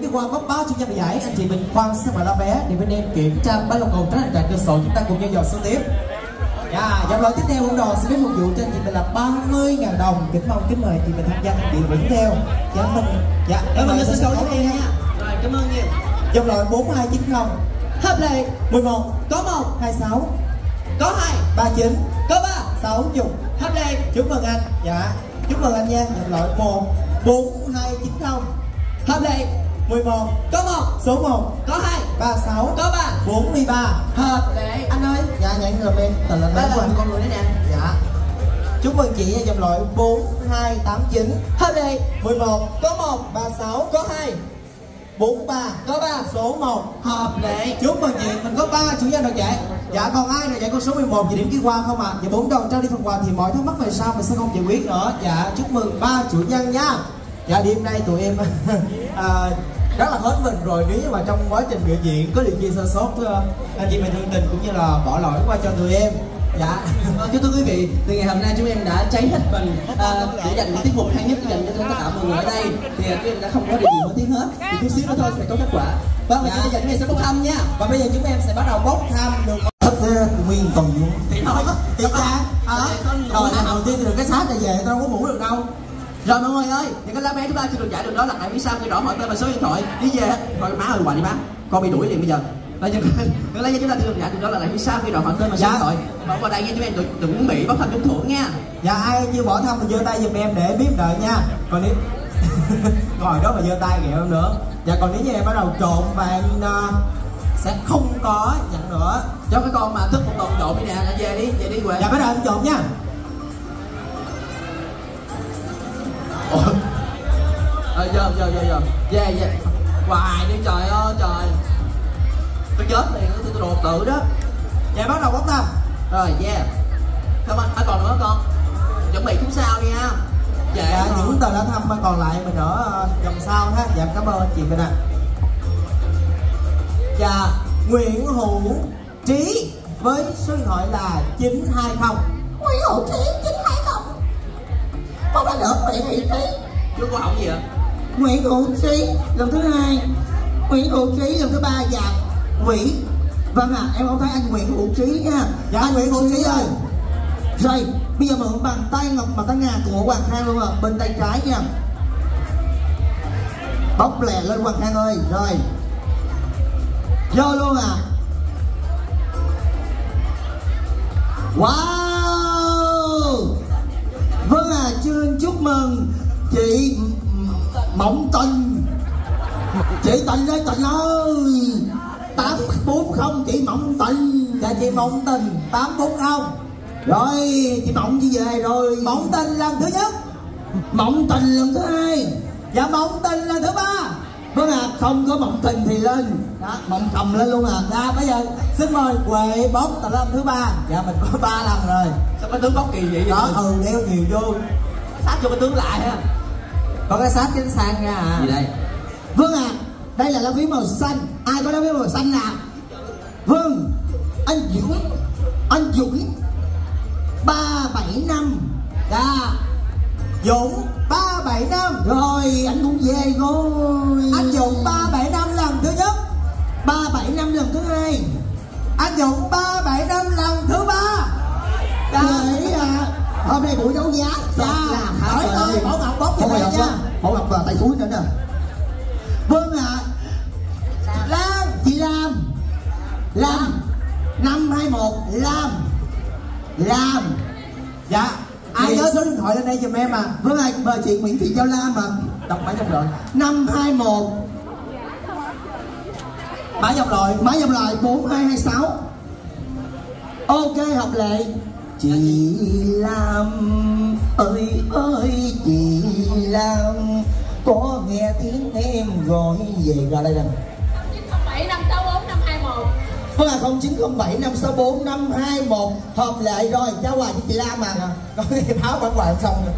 xin chào giải. Anh chị Bình Quang xin mời là bé để bên em kiểm tra ba lô cầu tránh hành trạng cơ sở. Chúng ta cùng nhau dò số tiếp. Dạ, dòng loại tiếp theo cũng đồ xin phép phục vụ cho anh chị mình là 30.000 đồng. Kính mong kính mời chị mình tham gia thành điện tiếp theo. Dạ mình Dạ Cảm ơn cho cho em. nha. Rồi cảm ơn nhiều. Dòng loại 4290 Hợp lệ. 11 Có một. 26 Có hai. 39 Có ba. 60 Hợp lệ. Chúc mừng anh. Dạ Chúc mừng anh nha. Dòng loại 1 4290 Hợp lệ 11 Có một. Số 1 Có hai. 36 Có ba. 43 Hợp lệ. Anh ơi. Dạ nhận rồi em Tờ lấy là quên con người đấy nè. Dạ. Chúc mừng chị dòng loại 4289 Hợp lệ. 11 Có một. 36 Có hai. 43 Có ba. Số 1 Hợp lệ. Chúc mừng chị, mình có 3 chủ nhân đoạt giải Dạ còn ai đoạt giải con số 11 chị điểm ký qua không ạ? À? Dạ bốn đồng trao đi phần quà thì mọi thắc mắc về sau mình sẽ không giải quyết nữa. Dạ chúc mừng ba chủ nhân nha. Dạ đêm nay tụi em à, rất là hết mình rồi. Nếu như mà trong quá trình biểu diễn có điều chi sơ sót anh chị mình thương tình cũng như là bỏ lỗi qua cho tụi em. Dạ. Vâng, kính thưa quý vị, từ ngày hôm nay chúng em đã cháy hết mình à, để dành những tiết mục hay nhất dành cho tất cả mọi người ở đây. Thì chúng em đã không có điều gì nổi tiếng hết. Thì chút xíu nữa thôi sẽ có kết quả. Vâng Dạ. bây giờ chúng em sẽ bốc thăm nha. Và bây giờ chúng em sẽ bắt đầu bốc thăm được thất thế nguyên tuần luôn thì thôi thì ra Ờ. rồi đầu tiên thì được cái sát này về tao không có ngủ được đâu rồi mọi người ơi những cái lá bé chúng ta chưa được giải được đó là hãy phía sau khi rõ hỏi tên và số điện thoại. Đi về thôi má ơi quà đi má. Con bị đuổi liền bây giờ. Và những những lá chúng ta chưa được giải được đó là hãy phía sau khi rõ hỏi tên và số Dạ. điện thoại. Và vào đây nha chúng em đừng, đừng chuẩn bị bốc thăm trúng thưởng nha. Dạ ai chưa bỏ thăm thì giơ tay giùm em để biết đợi nha. Còn nếu ngồi đó mà giơ tay kìa em nữa dạ còn nếu như em bắt đầu trộn bạn à, sẽ không có nhận nữa. Cho cái con mà thức một tuần trộn đi nè về đi về đi quê dạ bắt đầu em trộn nha giờ giờ giờ giờ về về hoài đi trời ơi trời. Tôi chết liền tôi tôi đồ tự đó. Dạ bắt đầu bốc thăm rồi yeah cảm ơn anh còn nữa con. Chuẩn bị chúng sao đi ha dạ dạ những tờ đã thăm còn lại mình ở ờ, dòng sau ha. Dạ cảm ơn anh chị mình ạ. Dạ Nguyễn Hữu Trí với số điện thoại là 920 Nguyễn Hữu Trí 920 Không. Có được Nguyễn Hữu Trí chú có hỏng gì ạ Nguyễn Hữu Trí lần thứ hai. Nguyễn Hữu Trí lần thứ ba và Quỷ Vâng ạ, em không thấy anh Nguyễn Hữu Trí nha. Dạ, Anh Nguyễn Hữu Trí ơi. Rồi, bây giờ mượn bàn tay ngọc bàn tay ngà của Hoàng Khang luôn ạ. Bên tay trái nha. Bóc lè lên Hoàng Khang ơi. Rồi. Vô luôn à Wow! Vâng à, chương chúc mừng chị Mộng Tình Chị Tình ơi Tình ơi. 840 chị Mộng Tình dạ chị Mộng Tình 840 Rồi chị Mộng chị về rồi. Mộng Tình lần thứ nhất. Mộng Tình lần thứ hai. Dạ Mộng Tình lần thứ ba. Vâng à, không có Mộng Tình thì lên. Đó, Mộng cầm lên luôn à dạ bây giờ xin mời Huệ bóc tờ lâm thứ ba. Dạ mình có ba lần rồi. Sao cái tướng bóc kỳ vậy đó ừ đeo nhiều vô. Sát cho cái tướng lại ha có cái sát chính sang nha à. gì đây? Vâng à, đây là lá phiếu màu xanh. Ai có lá phiếu màu xanh nào? Vâng, anh Dũng Anh Dũng. 375 dạ. Dũng 375 Rồi, anh cũng về rồi. Anh Dũng 375 lần thứ nhất. 375 lần thứ hai. Anh Dũng 375 lần nay buổi đấu giá. Dạ hỏi tôi Bảo Ngọc bóc cho Ngọc nha. Bảo Ngọc và tay suối nữa nè. Vâng ạ. Lan Chị Lam. Lam 521 Lam. Lam. Dạ ai Chị- nhớ số điện thoại lên đây giùm em à? Vâng ạ, mời chị Nguyễn Thị Giao Lam ạ đọc mã dòng rồi. 521 mã dòng rồi. Mã dòng lại 4226 Ok hợp lệ Chị Lam ơi ơi, chị Lam, Có nghe tiếng em gọi về ra đây nè. 7 564 521 Vâng à 0907 564 521 Hợp lệ rồi, cháu Hòa với chị Lam à có cái tháo bản quà xong rồi.